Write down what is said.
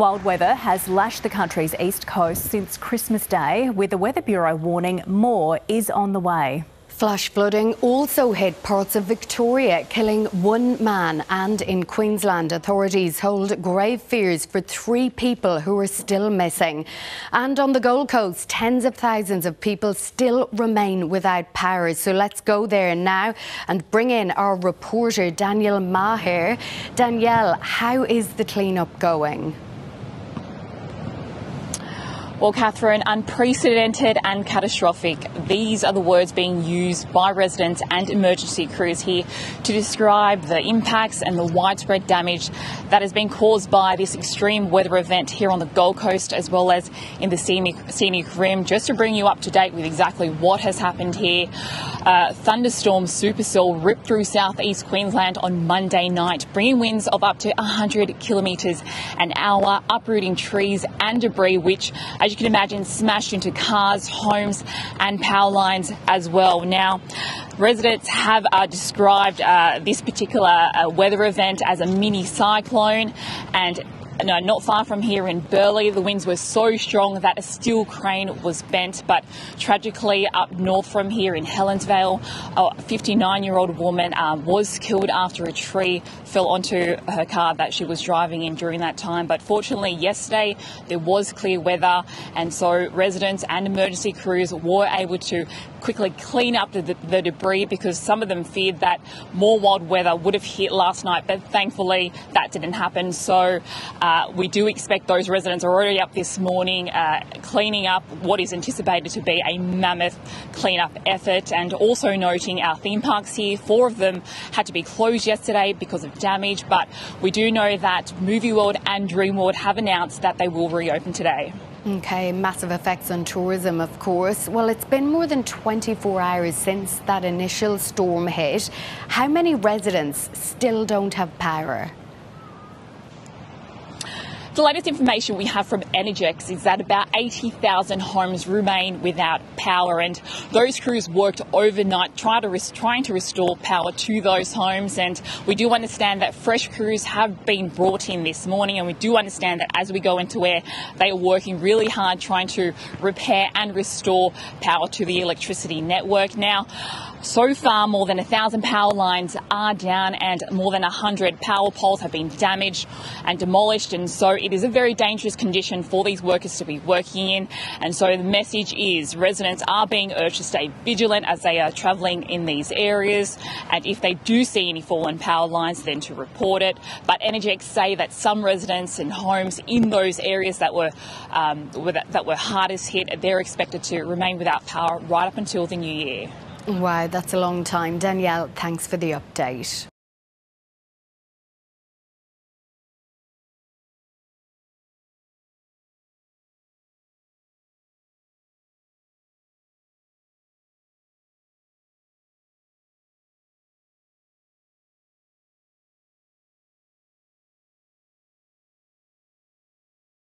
Wild weather has lashed the country's east coast since Christmas Day, with the Weather Bureau warning more is on the way. Flash flooding also hit parts of Victoria, killing one man. And in Queensland, authorities hold grave fears for three people who are still missing. And on the Gold Coast, tens of thousands of people still remain without power. So let's go there now and bring in our reporter, Danielle Maher. Danielle, how is the cleanup going? Well, Catherine, unprecedented and catastrophic. These are the words being used by residents and emergency crews here to describe the impacts and the widespread damage that has been caused by this extreme weather event here on the Gold Coast as well as in the scenic, scenic rim. Just to bring you up to date with exactly what has happened here, uh, thunderstorm supercell ripped through southeast Queensland on Monday night, bringing winds of up to 100 kilometres an hour, uprooting trees and debris, which, as as you can imagine, smashed into cars, homes, and power lines as well. Now, residents have uh, described uh, this particular uh, weather event as a mini cyclone and no, not far from here in Burleigh, the winds were so strong that a steel crane was bent. But tragically, up north from here in Helensvale, a 59 year old woman um, was killed after a tree fell onto her car that she was driving in during that time. But fortunately, yesterday there was clear weather, and so residents and emergency crews were able to quickly clean up the, the debris because some of them feared that more wild weather would have hit last night, but thankfully that didn't happen. So uh, we do expect those residents are already up this morning uh, cleaning up what is anticipated to be a mammoth cleanup effort, and also noting our theme parks here. Four of them had to be closed yesterday because of damage, but we do know that Movie World and Dreamworld have announced that they will reopen today. Okay, massive effects on tourism, of course. Well, it's been more than 24 hours since that initial storm hit. How many residents still don't have power? The latest information we have from Energex is that about 80,000 homes remain without power, and those crews worked overnight trying to, trying to restore power to those homes. And we do understand that fresh crews have been brought in this morning, and we do understand that as we go into air, they are working really hard trying to repair and restore power to the electricity network. Now, so far, more than a thousand power lines are down, and more than a hundred power poles have been damaged and demolished, and so it is a very dangerous condition for these workers to be working in. And so the message is residents are being urged to stay vigilant as they are travelling in these areas. And if they do see any fallen power lines, then to report it. But Energex say that some residents and homes in those areas that were um, that were hardest hit, they're expected to remain without power right up until the new year. Wow, that's a long time. Danielle, thanks for the update.